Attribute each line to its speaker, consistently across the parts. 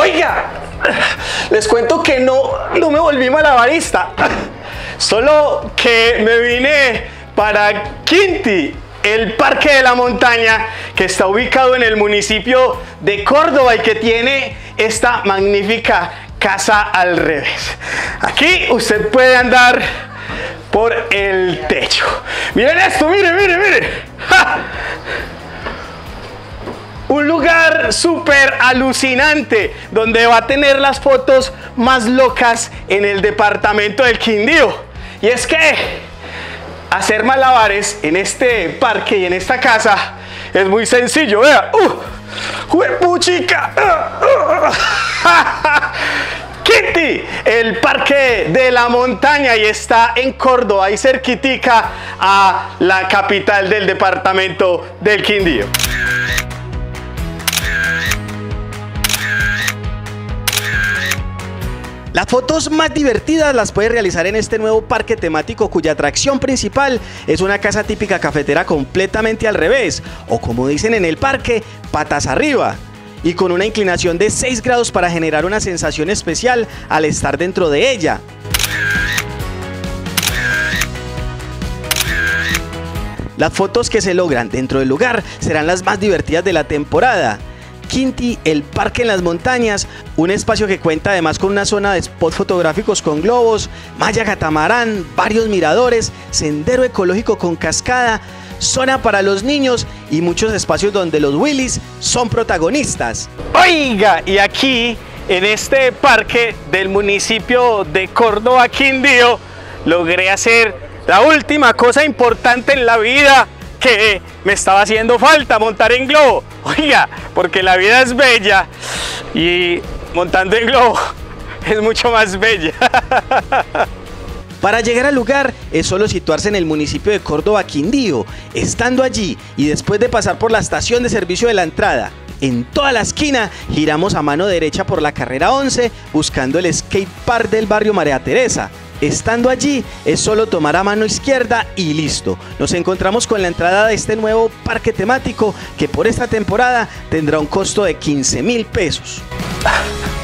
Speaker 1: Oiga, les cuento que no, no me volví malabarista, solo que me vine para Quinti, el Parque de la Montaña, que está ubicado en el municipio de Córdoba y que tiene esta magnífica casa al revés. Aquí usted puede andar por el techo. Miren esto, miren, miren, miren. Un lugar súper alucinante donde va a tener las fotos más locas en el departamento del Quindío. Y es que hacer malabares en este parque y en esta casa es muy sencillo. Vea, uh, chica. Kitty, el parque de la montaña y está en Córdoba, ahí cerquitica a la capital del departamento del Quindío.
Speaker 2: Las fotos más divertidas las puedes realizar en este nuevo parque temático cuya atracción principal es una casa típica cafetera completamente al revés, o como dicen en el parque, patas arriba, y con una inclinación de 6 grados para generar una sensación especial al estar dentro de ella. Las fotos que se logran dentro del lugar serán las más divertidas de la temporada Quinti, el Parque en las Montañas, un espacio que cuenta además con una zona de spots fotográficos con globos, malla catamarán, varios miradores, sendero ecológico con cascada, zona para los niños y muchos espacios donde los Willys son protagonistas.
Speaker 1: Oiga, y aquí en este parque del municipio de Córdoba, Quindío, logré hacer la última cosa importante en la vida que me estaba haciendo falta montar en globo. Oiga, porque la vida es bella y montando en globo es mucho más bella.
Speaker 2: Para llegar al lugar es solo situarse en el municipio de Córdoba, Quindío. Estando allí y después de pasar por la estación de servicio de la entrada, en toda la esquina giramos a mano derecha por la carrera 11 buscando el skate park del barrio María Teresa. Estando allí es solo tomar a mano izquierda y listo. Nos encontramos con la entrada de este nuevo parque temático que por esta temporada tendrá un costo de 15 mil pesos.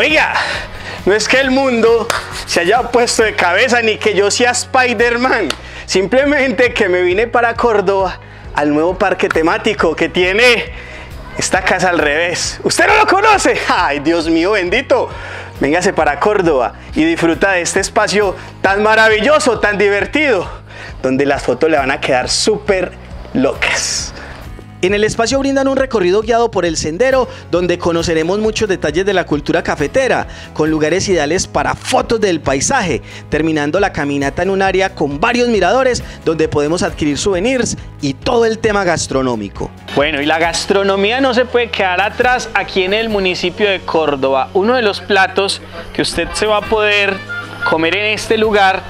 Speaker 1: Oiga, no es que el mundo se haya puesto de cabeza ni que yo sea Spider-Man. Simplemente que me vine para Córdoba al nuevo parque temático que tiene esta casa al revés. ¿Usted no lo conoce? ¡Ay, Dios mío bendito! Véngase para Córdoba y disfruta de este espacio tan maravilloso, tan divertido, donde las fotos le van a quedar súper locas.
Speaker 2: En el espacio brindan un recorrido guiado por el sendero donde conoceremos muchos detalles de la cultura cafetera, con lugares ideales para fotos del paisaje, terminando la caminata en un área con varios miradores donde podemos adquirir souvenirs y todo el tema gastronómico.
Speaker 1: Bueno, y la gastronomía no se puede quedar atrás aquí en el municipio de Córdoba. Uno de los platos que usted se va a poder comer en este lugar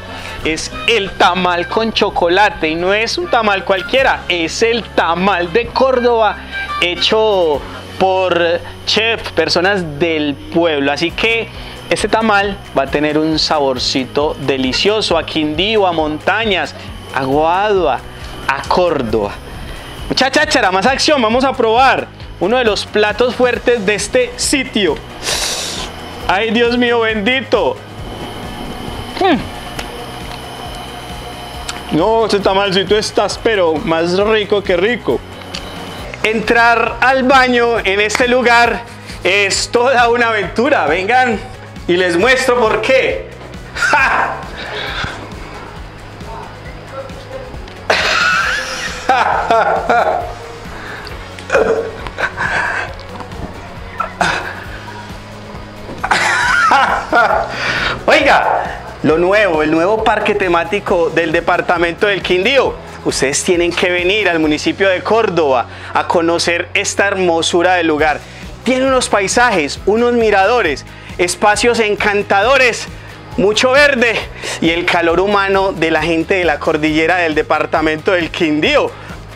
Speaker 1: es el tamal con chocolate y no es un tamal cualquiera, es el tamal de Córdoba hecho por chef, personas del pueblo. Así que este tamal va a tener un saborcito delicioso a Quindío, a montañas, a Guadua, a Córdoba. Mucha cháchara, más acción, vamos a probar uno de los platos fuertes de este sitio. Ay, Dios mío bendito. Hmm. No, ese tamalcito estás, pero más rico que rico. Entrar al baño en este lugar es toda una aventura. Vengan y les muestro por qué. Oiga, lo nuevo, el nuevo parque temático del departamento del Quindío. Ustedes tienen que venir al municipio de Córdoba a conocer esta hermosura del lugar. Tiene unos paisajes, unos miradores, espacios encantadores, mucho verde y el calor humano de la gente de la cordillera del departamento del Quindío.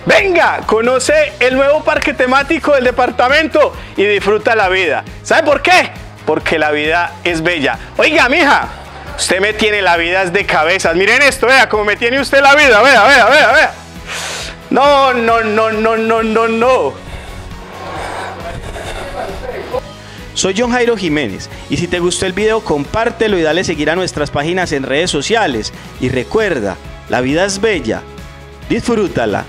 Speaker 1: Venga, conoce el nuevo parque temático del departamento y disfruta la vida. ¿Sabe por qué? Porque la vida es bella. Oiga, mija, usted me tiene la vida de cabezas. Miren esto, vea cómo me tiene usted la vida. Vea, vea, vea, vea. No, no, no, no, no, no, no.
Speaker 2: Soy John Jairo Jiménez y si te gustó el video compártelo y dale seguir a nuestras páginas en redes sociales. Y recuerda, la vida es bella, disfrútala.